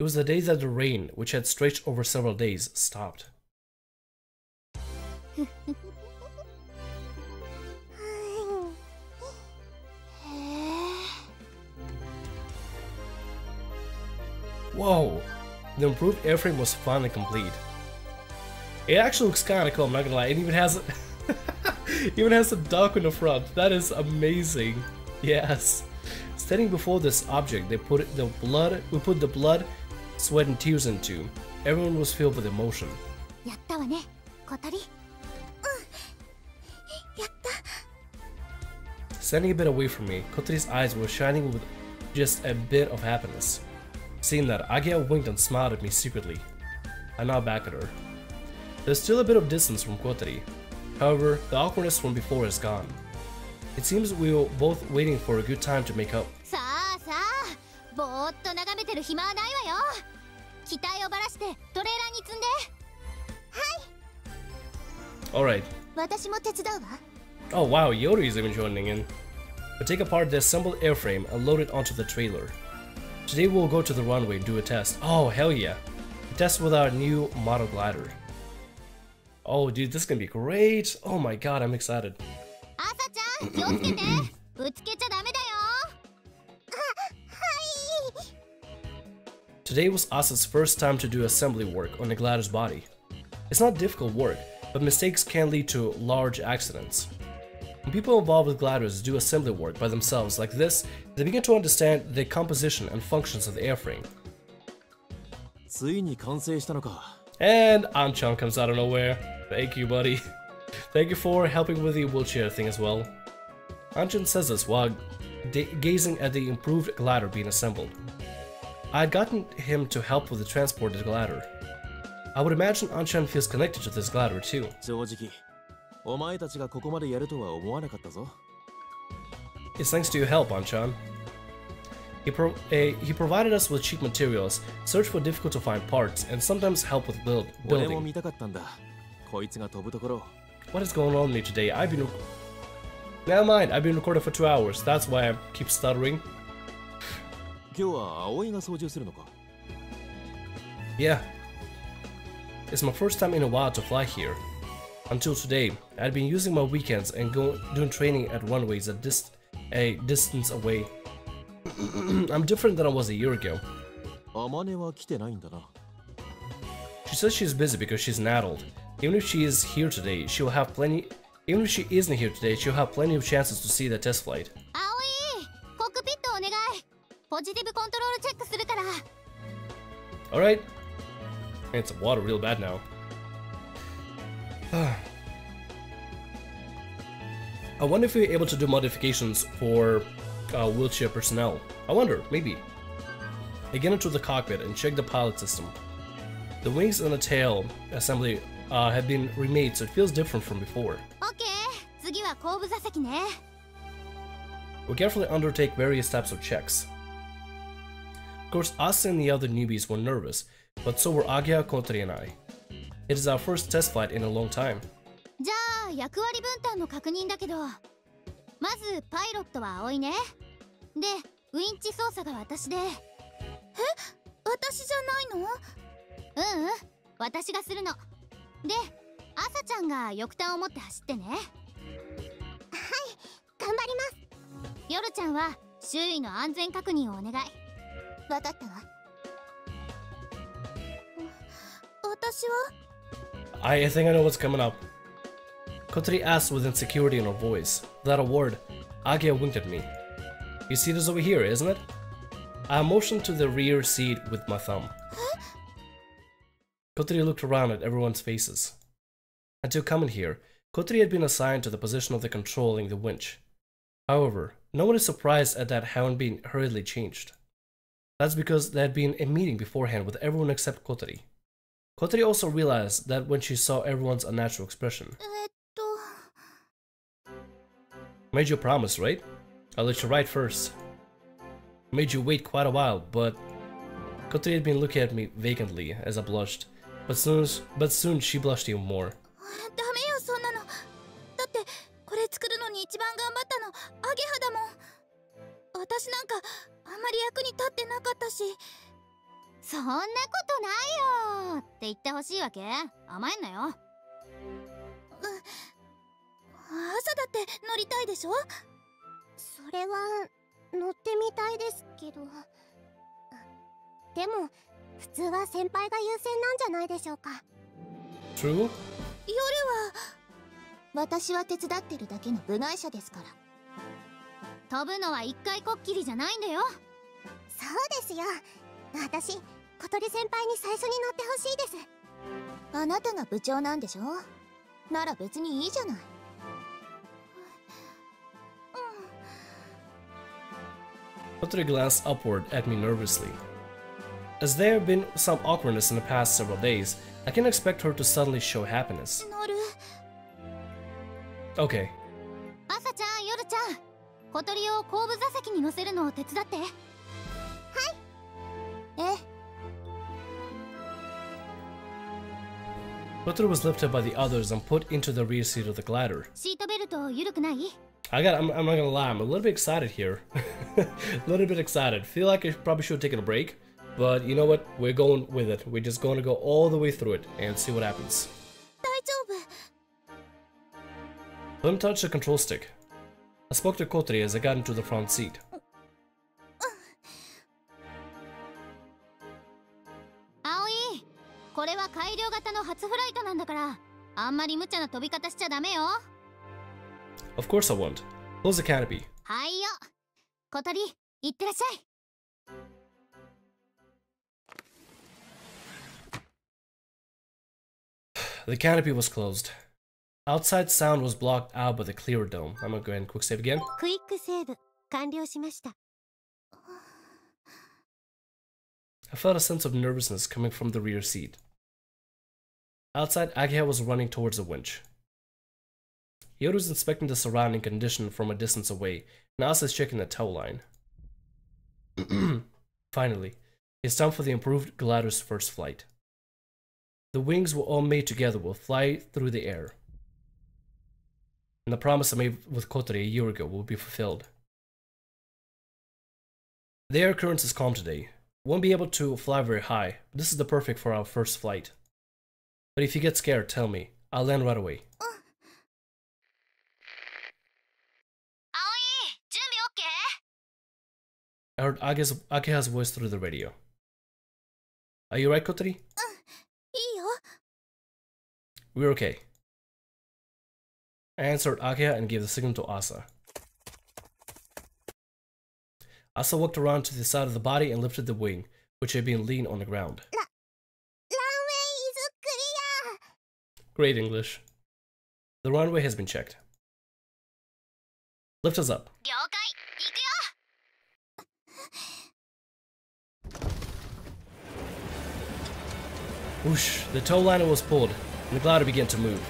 It was the day that the rain, which had stretched over several days, stopped. Whoa! The improved airframe was finally complete. It actually looks kinda cool, I'm not gonna lie. It even has even has a duck in the front. That is amazing. Yes. Standing before this object, they put the blood we put the blood, sweat and tears into. Everyone was filled with emotion. Standing a bit away from me, Kotori's eyes were shining with just a bit of happiness. Seeing that, Ageha winked and smiled at me secretly. I nodded back at her. There's still a bit of distance from Kotori. However, the awkwardness from before is gone. It seems we were both waiting for a good time to make up. Alright. Oh wow, Yoru is even joining in. We take apart the assembled airframe and load it onto the trailer. Today we'll go to the runway and do a test. Oh, hell yeah. A test with our new model glider. Oh, dude, this is gonna be great. Oh my god, I'm excited. Today was Asa's first time to do assembly work on the glider's body. It's not difficult work, but mistakes can lead to large accidents. When people involved with gliders do assembly work by themselves like this, they begin to understand the composition and functions of the airframe. And Anchan comes out of nowhere. Thank you, buddy. Thank you for helping with the wheelchair thing as well. Anchan says this while gazing at the improved glider being assembled. I had gotten him to help with the transport of the glider. I would imagine Anchan feels connected to this glider too. お前たちがここまでやるとは思わなかったぞ。It's thanks to your help, Anchan. He, pro uh, he provided us with cheap materials, searched for difficult to find parts, and sometimes helped with build building. What is going on with me today? I've been... Never mind, I've been recording for two hours. That's why I keep stuttering. Yeah. It's my first time in a while to fly here. Until today, I had been using my weekends and go, doing training at runways at dis a distance away. I'm different than I was a year ago. She says she's busy because she's an adult. Even if she is here today, she'll have plenty even if she isn't here today, she'll have plenty of chances to see the test flight. Alright. It's water real bad now. I wonder if we're able to do modifications for uh, wheelchair personnel. I wonder, maybe. I get into the cockpit and check the pilot system. The wings and the tail assembly uh, have been remade so it feels different from before. Okay, we carefully undertake various types of checks. Of course, us and the other newbies were nervous, but so were Agia, Kotori, and I. It is our first test flight in a long time. じゃあ役割分担の確認だけどまずパイロットは葵ねでウィンチ操作が私でえ私じゃないのううん私がするので朝ちゃんが翼端を持って走ってねはい頑張ります夜ちゃんは周囲の安全確認をお願い I think I know what's coming up. Kotori asked with insecurity in her voice. Without a word, Ageha winked at me. You see this over here, isn't it? I motioned to the rear seat with my thumb. Kotori looked around at everyone's faces. Until coming here, Kotori had been assigned to the position of the controlling the winch. However, no one is surprised at that having been hurriedly changed. That's because there had been a meeting beforehand with everyone except Kotori. Kotori also realized that when she saw everyone's unnatural expression. Made you promise, right? I'll let you write first. Made you wait quite a while, but Kotori had been looking at me vacantly as I blushed. But soon, but soon she blushed even more. ほしいわけ？甘えんなよ朝だって乗りたいでしょ？それは乗ってみたいですけど。でも普通は先輩が優先なんじゃないでしょうか?夜は私は手伝ってるだけの部外者ですから。飛ぶのは一回こっきりじゃないんだよ。そうですよ。私小鳥先輩に最初に乗ってほしいですあなたが部長なんでしょなら別にいいじゃない Kotori glanced upward at me nervously. As there have been some awkwardness in the past several days, I can't expect her to suddenly show happiness. Okay, 朝ちゃん夜ちゃん小鳥を後部座席に乗せるのを手伝って Kotori was lifted by the others and put into the rear seat of the glider. I got. I'm, I'm, not gonna lie. I'm a little bit excited here. a little bit excited. Feel like I probably should have taken a break, but you know what? We're going with it. We're just going to go all the way through it and see what happens. Don't touch the control stick. I spoke to Kotori as I got into the front seat. これは改良型の初フライトなんだからあんまり無茶な飛び方しちゃダメよ Of course I won't. Close the canopy. はいよ小鳥いってらっしゃい The canopy was closed. Outside sound was blocked out by the clear dome. I'm gonna go ahead and quick save again. クイックセーブ完了しました I felt a sense of nervousness coming from the rear seat. Outside, Ageha was running towards the winch. Yoru was inspecting the surrounding condition from a distance away, and Asa is checking the tow line. Finally, it's time for the improved glider's first flight. The wings were all made together will fly through the air. And the promise I made with Kotori a year ago will be fulfilled. The air currents is calm today. Won't be able to fly very high. This is the perfect for our first flight. But if you get scared, tell me. I'll land right away. I heard Ake's, Ageha's voice through the radio. Are you right, Kotori? We're okay. I answered Ageha and gave the signal to Asa. Asa walked around to the side of the body and lifted the wing, which had been lean on the ground. Runway is clear! Great English. The runway has been checked. Lift us up. Whoosh, the tow liner was pulled, and the glider began to move.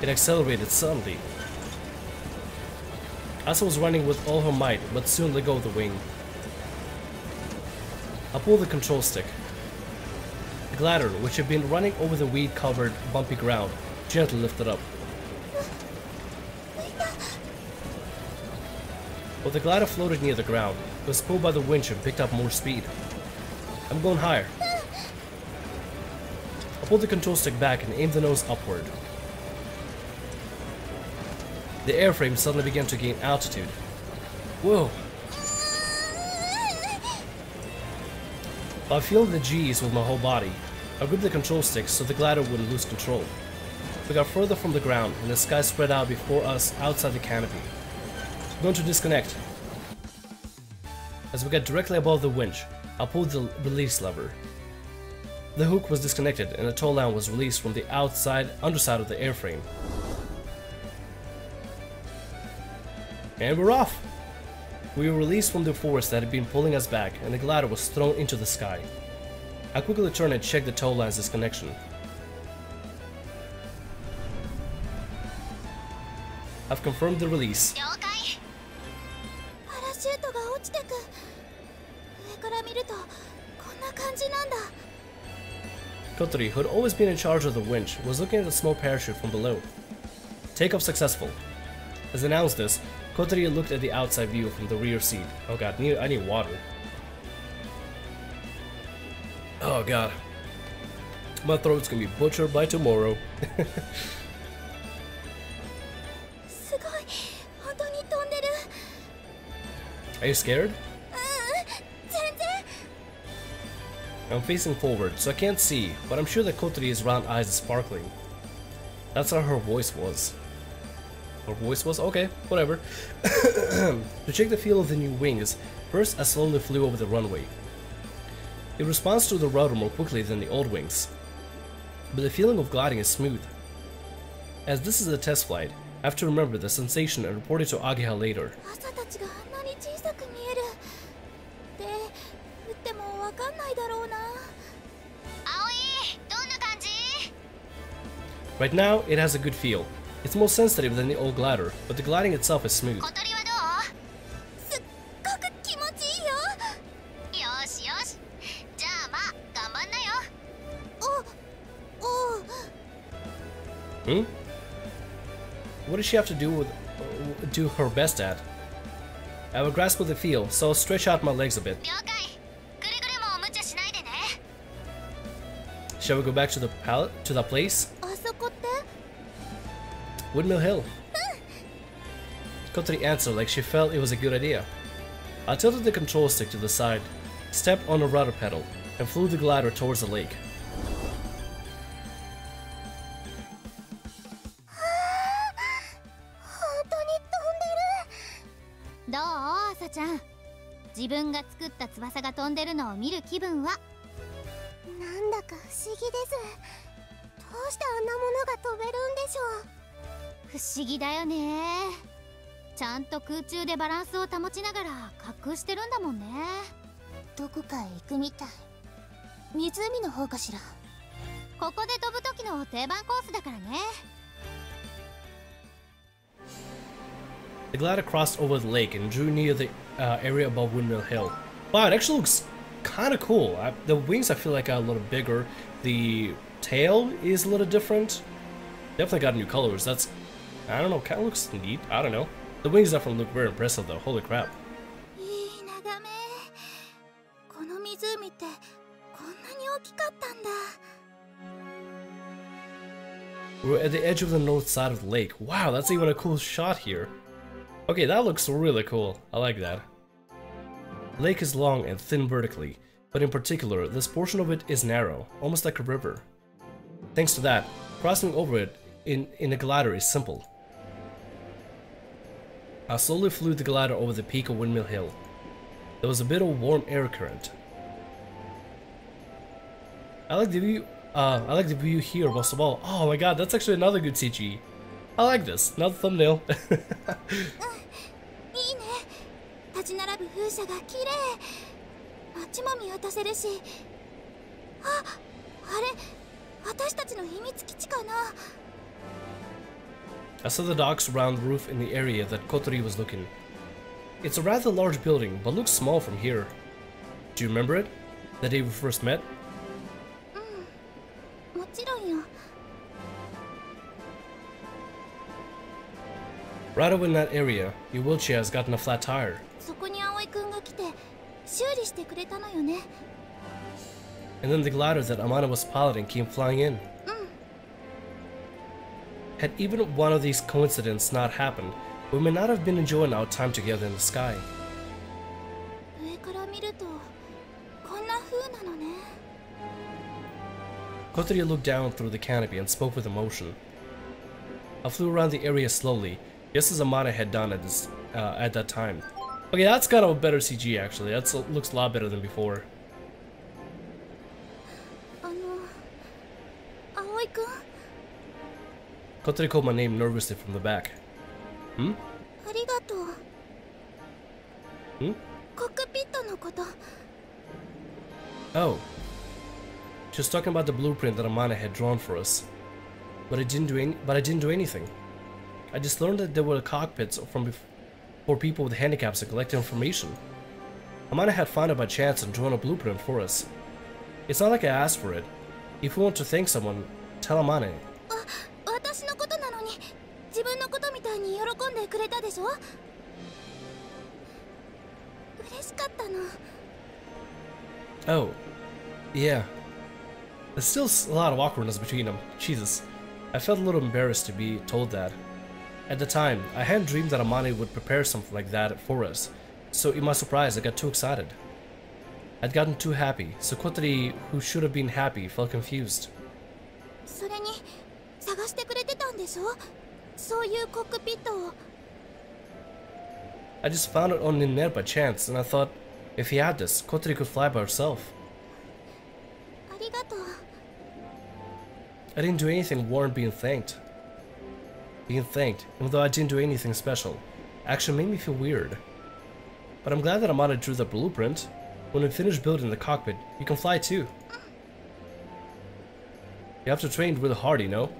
It accelerated suddenly, Asa was running with all her might, but soon let go of the wing. I pulled the control stick. The glider, which had been running over the weed-covered, bumpy ground, gently lifted up. While the glider floated near the ground, it was pulled by the winch and picked up more speed. I'm going higher. I pulled the control stick back and aimed the nose upward. The airframe suddenly began to gain altitude. Whoa! I feeling the G's with my whole body, I gripped the control stick so the glider wouldn't lose control. We got further from the ground and the sky spread out before us outside the canopy. Going to disconnect. As we got directly above the winch, I pulled the release lever. The hook was disconnected and the tow line was released from the outside underside of the airframe. And we're off! We were released from the force that had been pulling us back, and the glider was thrown into the sky. I quickly turned and checked the tow line's disconnection. I've confirmed the release. Kotori, who had always been in charge of the winch, was looking at the small parachute from below. Takeoff successful. As announced this, Kotori looked at the outside view from the rear seat. Oh god, I need water. Oh god. My throat's gonna be butchered by tomorrow. Are you scared? I'm facing forward, so I can't see, but I'm sure that Kotori's round eyes are sparkling. That's how her voice was. Her voice was okay, whatever. to check the feel of the new wings, first I slowly flew over the runway. It responds to the rudder more quickly than the old wings, but the feeling of gliding is smooth. As this is a test flight, I have to remember the sensation and report it to Ageha later. Right now, it has a good feel, it's more sensitive than the old glider, but the gliding itself is smooth. Hmm? What does she have to do with uh, do her best at? I will grasp with the feel, so I'll stretch out my legs a bit. Shall we go back to the pallet to the place? Windmill Hill. Kotori answered like she felt it was a good idea. I tilted the control stick to the side, stepped on the rudder pedal, and flew the glider towards the lake. 本当に飛んでるどう朝ちゃん自分が作った翼が飛んでるのを見る気分はなんだか不思議ですどうしてあんなものが飛べるんでしょう不思議だよねちゃんと空中でバランスを保ちながら滑空してるんだもんねどこかへ行くみたい湖の方かしらここで飛ぶ時の定番コースだからね The glider crossed over the lake and drew near the uh, area above Windmill Hill. Wow, it actually looks kind of cool. I, the wings I feel like are a little bigger. The tail is a little different. Definitely got new colors. That's, I don't know, kind of looks neat. I don't know. The wings definitely look very impressive though. Holy crap. We're at the edge of the north side of the lake. Wow, that's even a cool shot here. Okay, that looks really cool. I like that. The lake is long and thin vertically, but in particular, this portion of it is narrow, almost like a river. Thanks to that, crossing over it in, in a glider is simple. I slowly flew the glider over the peak of Windmill Hill. There was a bit of warm air current. I like the view. Uh, I like the view here most of all. Oh my god, that's actually another good CG. I like this. Another thumbnail. I saw the dock's round roof in the area that Kotori was looking. It's a rather large building, but looks small from here. Do you remember it? The day we first met? Right over in that area, your wheelchair has gotten a flat tire. And then the glider that Amane was piloting came flying in. Had even one of these coincidences not happened, we may not have been enjoying our time together in the sky. Kotori looked down through the canopy and spoke with emotion. I flew around the area slowly, just as Amane had done at this uh, at that time. Okay, that's kind of a better CG actually. That looks a lot better than before. Kotori called my name nervously from the back. Hmm? Hmm? Oh. She was talking about the blueprint that Amane had drawn for us. But I didn't do any but I didn't do anything. I just learned that there were cockpits from for people with handicaps to collect information. Amane had found it by chance and drawn a blueprint for us. It's not like I asked for it. If you want to thank someone, tell Amane. Ah, 喜んでくれたでしょ嬉しかったの Oh, yeah. There's still a lot of awkwardness between them. Jesus. I felt a little embarrassed to be told that. At the time, I hadn't dreamed that Amane would prepare something like that for us, so in my surprise, I got too excited. I'd gotten too happy, so Kotori, who should have been happy, felt confused. それに探してくれてたんでしょそういうコックピットを I just found it on there by chance, and I thought if he had this, Kotori could fly by herself. I didn't do anything warrant being thanked. Being thanked, even though I didn't do anything special. Actually made me feel weird. But I'm glad that Amane drew the blueprint. When we finish building the cockpit, you can fly too. You have to train really hard, you know?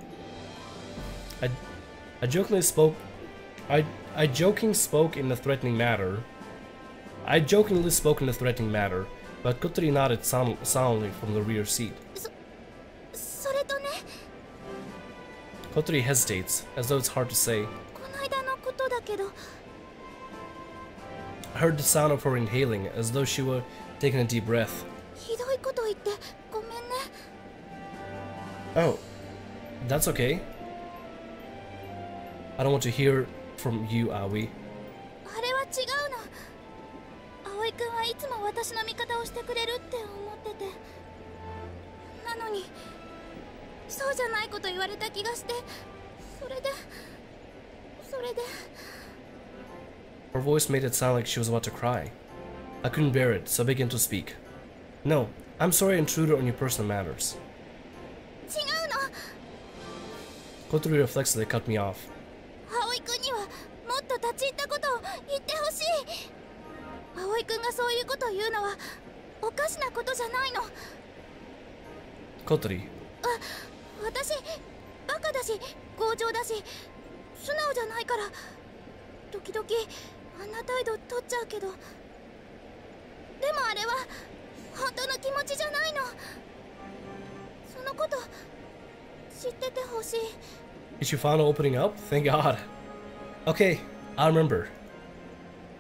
I I jokingly spoke I I joking spoke in a threatening manner. I jokingly spoke in a threatening manner, but Kotori nodded sound, soundly from the rear seat. Kotori hesitates, as though it's hard to say. I heard the sound of her inhaling, as though she were taking a deep breath. Oh, that's okay. I don't want to hear from you, Aoi. あれは違うの葵くんはいつも私の味方をしてくれるって思っててなのにそうじゃないこと言われた気がしてそれでそれで Her voice made it sound like she was about to cry. I couldn't bear it, so I began to speak. No, I'm sorry I intruded on your personal matters. 違うの Kotari reflexively cut me off. 立ち入ったことを言ってほしい。葵くんがそういうことを言うのはおかしなことじゃないの。Kotari, 私バカだし強情だし素直じゃないから。時々あんな態度取っちゃうけど。でもあれは本当の気持ちじゃないの。そのこと知っててほしい。Is you finally opening up? Thank God. Okay, I remember.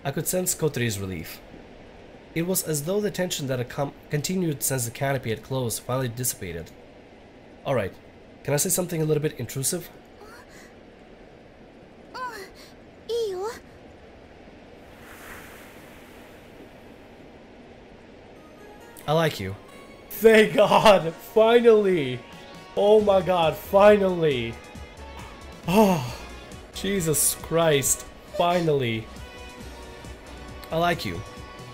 I could sense Kotori's relief. It was as though the tension that had continued since the canopy had closed finally dissipated. Alright, can I say something a little bit intrusive? Oh, I like you. Thank God! Finally! Oh my god, finally! Oh, Jesus Christ finally! I like you.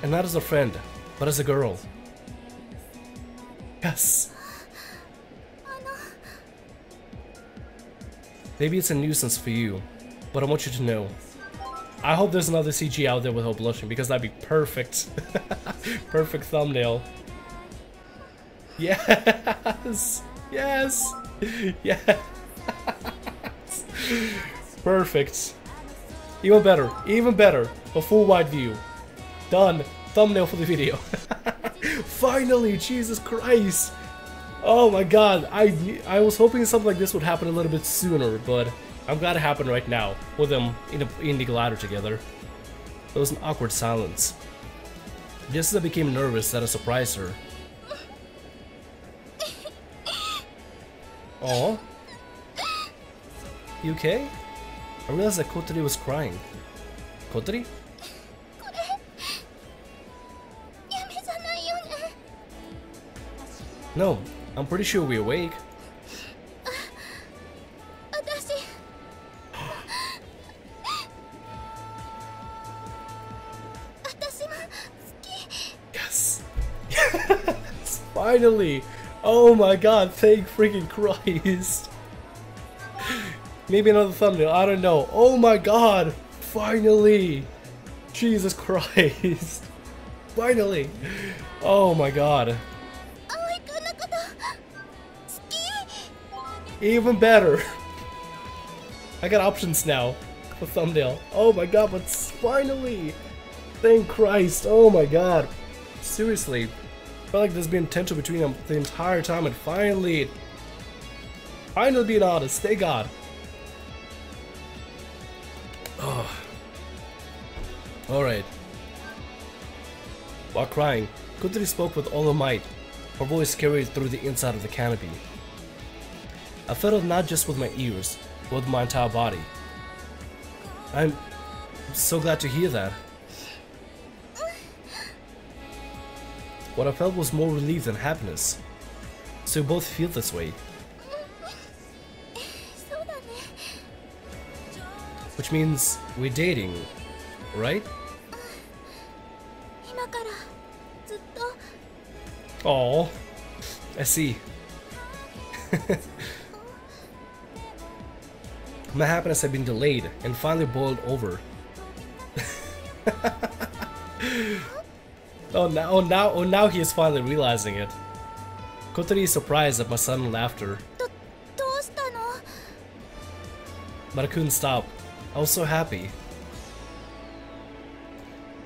And not as a friend, but as a girl. Yes! Maybe it's a nuisance for you, but I want you to know. I hope there's another CG out there with her blushing because that'd be perfect. perfect thumbnail. Yes! Yes! Yes! Perfect. Even better. Even better. A full wide view. Done. Thumbnail for the video. Finally! Jesus Christ! Oh my god, I I was hoping something like this would happen a little bit sooner, but I'm glad it happened right now with them in, a, in the glider together. There was an awkward silence. Just as I became nervous that I surprised her. Aw. You okay? I realized that Kotori was crying. Kotori? No, I'm pretty sure we're awake. yes! yes! Finally! Oh my god, thank freaking Christ! Maybe another thumbnail. I don't know. Oh my god! Finally! Jesus Christ! Finally! Oh my god. Even better! I got options now for thumbnail. Oh my god, but finally! Thank Christ! Oh my god! Seriously, felt like there's been tension between them the entire time and finally finally being honest, thank god. Oh. Alright. While crying, Kotori spoke with all her might. her voice carried through the inside of the canopy. I felt it not just with my ears, but with my entire body. I'm so glad to hear that. What I felt was more relief than happiness. So we both feel this way, Which means we're dating, right? Oh, I see. My happiness had been delayed and finally boiled over. oh now, oh now, oh now he is finally realizing it. Kotori is surprised at my sudden laughter. But I couldn't stop. I was so happy.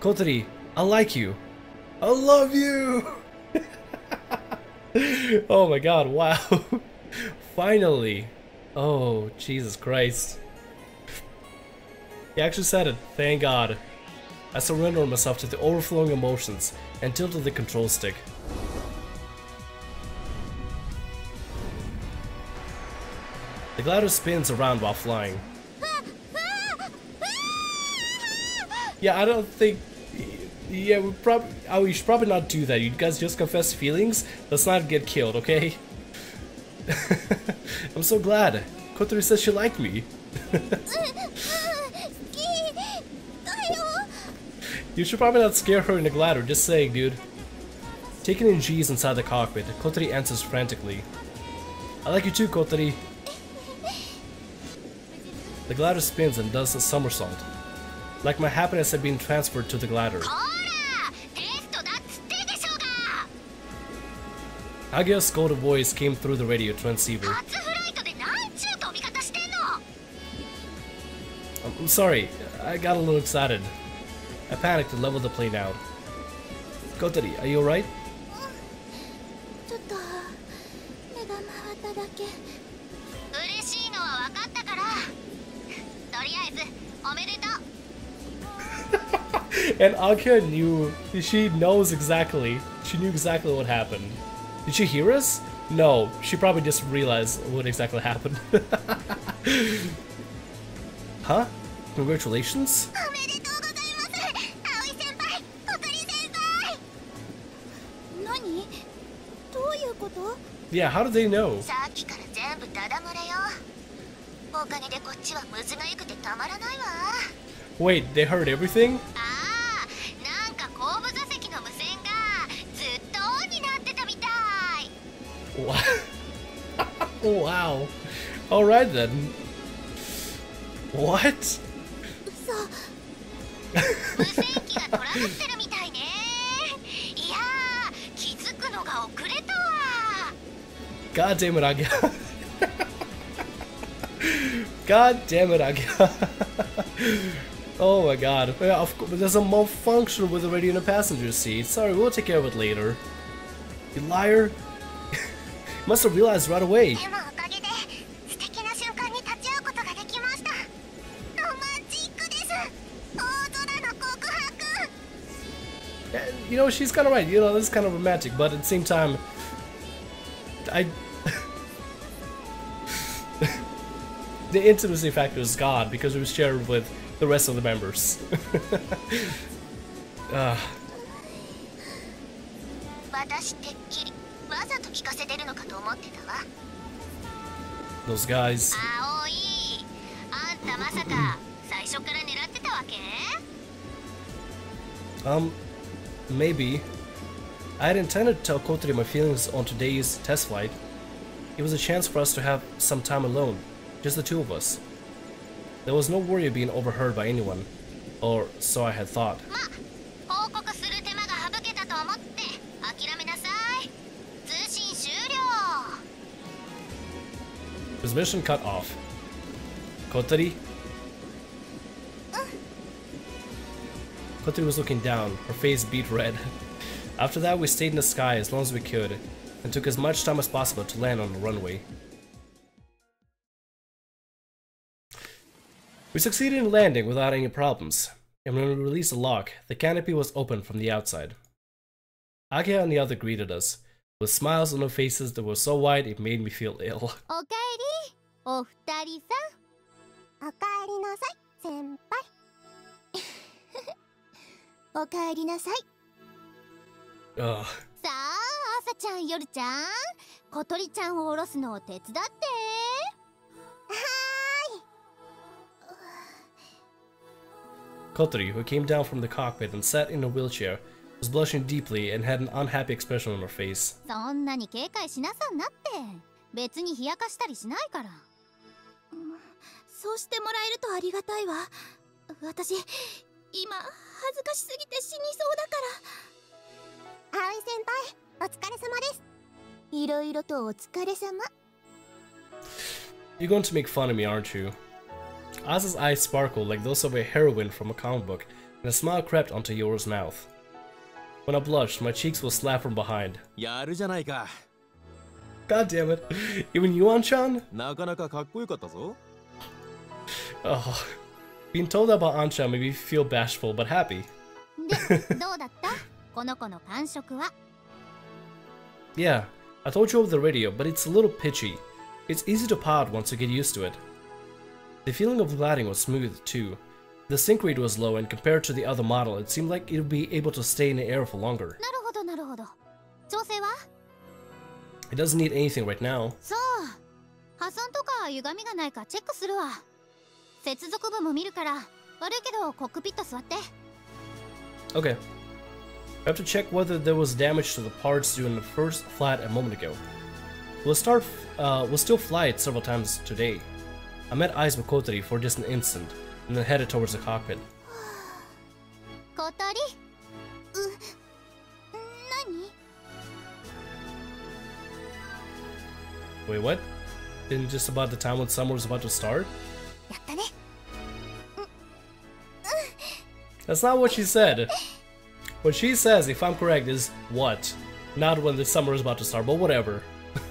Kotori, I like you. I love you. oh my god, wow. Finally. Oh, Jesus Christ. He actually said it, thank god. I surrendered myself to the overflowing emotions and tilted the control stick. The glider spins around while flying. Yeah, I don't think. Yeah, we probably. Oh, you should probably not do that. You guys just confess feelings. Let's not get killed, okay? I'm so glad. Kotori says she liked me. you should probably not scare her in the glider, just saying, dude. Taking in G's inside the cockpit, Kotori answers frantically. I like you too, Kotori. The glider spins and does a somersault. Like my happiness had been transferred to the glider. Ageha's scolded voice came through the radio transceiver. I'm sorry, I got a little excited. I panicked and leveled the plane out. Kotori, are you alright? Akira knew, she knows exactly, she knew exactly what happened. Did she hear us? No, she probably just realized what exactly happened. huh? Congratulations? Yeah, how do they know? Wait, they heard everything? wow. Alright then. What? God damn it, Ageha. god damn it, oh my god. Yeah, of course, there's a malfunction with the radio in the passenger seat. Sorry, we'll take care of it later. You liar. must have realized right away. You know, she's kind of right. You know, this is kind of romantic, but at the same time, I. the intimacy factor is gone because it was shared with the rest of the members. uh. Those guys. um, maybe. I had intended to tell Kotori my feelings on today's test flight. It was a chance for us to have some time alone, just the two of us. There was no worry of being overheard by anyone, or so I had thought. Transmission cut off. Kotori? Kotori was looking down, her face beat red. After that, we stayed in the sky as long as we could, and took as much time as possible to land on the runway. We succeeded in landing without any problems, and when we released the lock, the canopy was open from the outside. Ageha and the other greeted us, with smiles on their faces that were so wide it made me feel ill. お二人さおかえりなさい先輩おかえりなさい Ugh. んさあ朝ちゃん夜ちゃん小鳥ちゃんを下ろすのを手伝って Kotori, who came down from the cockpit and sat in a wheelchair, was blushing deeply and had an unhappy expression on her face. そんなに警戒しなさんなって別に冷やかしたりしないからそうしてもらえるとありがたいわ私今恥ずかしすぎて死にそうだから葵先輩お疲れ様ですいろいろとお疲れ様 You're going to make fun of me, aren't you? Asa's eyes sparkled like those of a heroine from a comic book, and a smile crept onto Yoru's mouth. When I blushed, my cheeks will slap from behind. やるじゃないか God damn it. Even Yuan-chan? oh. Being told about Anchan made me feel bashful but happy. yeah, I told you over the radio, but it's a little pitchy. It's easy to part once you get used to it. The feeling of gliding was smooth, too. The sink rate was low, and compared to the other model, it seemed like it would be able to stay in the air for longer. It doesn't need anything right now. 接続部も見るから悪いけどコックピット座って Okay. I have to check whether there was damage to the parts during the first flight a moment ago. We'll start. Uh, we'll still fly it several times today. I met eyes with Kotori for just an instant, and then headed towards the cockpit. 小鳥何 Wait, what? Isn't just about the time when summer was about to start? That's not what she said. What she says, if I'm correct, is what? Not when the summer is about to start, but whatever.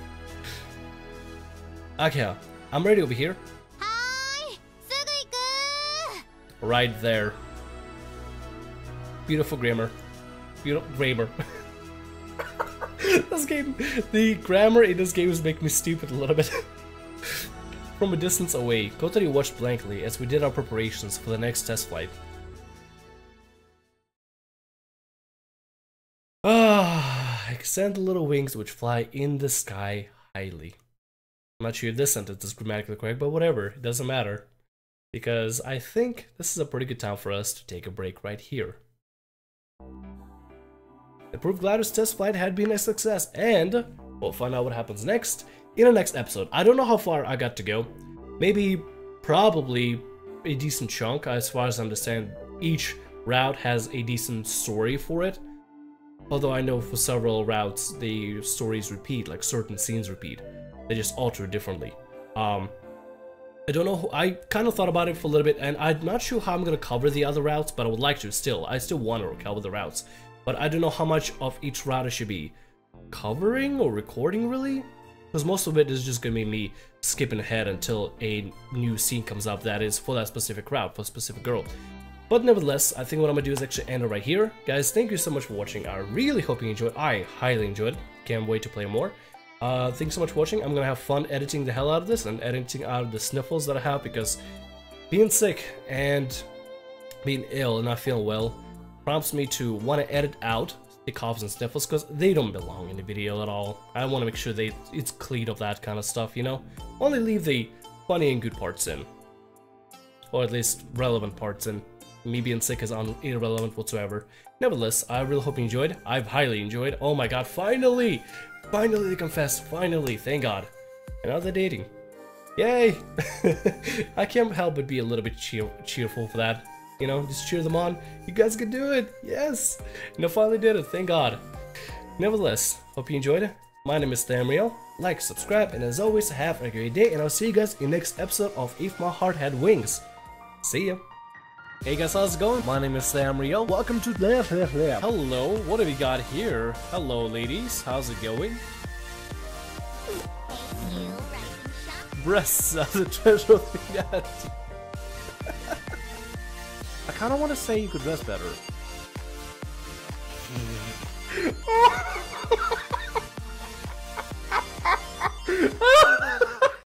Okay, I'm ready over here. Right there. Beautiful grammar. Beautiful grammar. this game, the grammar in this game is making me stupid a little bit. From a distance away, Kotori watched blankly as we did our preparations for the next test flight. Ah, extend the little wings which fly in the sky highly. I'm not sure if this sentence is grammatically correct, but whatever, it doesn't matter. Because I think this is a pretty good time for us to take a break right here. The Proof Gliders test flight had been a success, and we'll find out what happens next in the next episode. I don't know how far I got to go. Maybe, probably a decent chunk, as far as I understand. Each route has a decent story for it. Although I know for several routes, the stories repeat, like certain scenes repeat. They just alter differently. Um, I don't know. I kind of thought about it for a little bit, and I'm not sure how I'm gonna cover the other routes, but I would like to still. I still want to cover the routes, but I don't know how much of each route I should be covering or recording really, because most of it is just gonna be me skipping ahead until a new scene comes up that is for that specific route for a specific girl. But nevertheless, I think what I'm gonna do is actually end it right here. Guys, thank you so much for watching. I really hope you enjoyed. I highly enjoyed. Can't wait to play more. Uh, thanks so much for watching. I'm gonna have fun editing the hell out of this and editing out the sniffles that I have because being sick and being ill and not feeling well prompts me to want to edit out the coughs and sniffles because they don't belong in the video at all. I want to make sure they it's clean of that kind of stuff, you know? Only leave the funny and good parts in. Or at least relevant parts in. Me being sick is un irrelevant whatsoever. Nevertheless, I really hope you enjoyed. I've highly enjoyed. Oh my god, finally! Finally they confessed. Finally, thank god. And now they're dating. Yay! I can't help but be a little bit cheer cheerful for that. You know, just cheer them on. You guys can do it! Yes! And I finally did it, thank god. Nevertheless, hope you enjoyed it. My name is Thamriyell. Like, subscribe, and as always, have a great day, and I'll see you guys in next episode of If My Heart Had Wings. See ya! Hey guys, how's it going? My name is Thamriyell. Welcome to Hello, what have we got here? Hello, ladies. How's it going? Breasts are the treasure thing that. I kind of want to say you could dress better. Mm.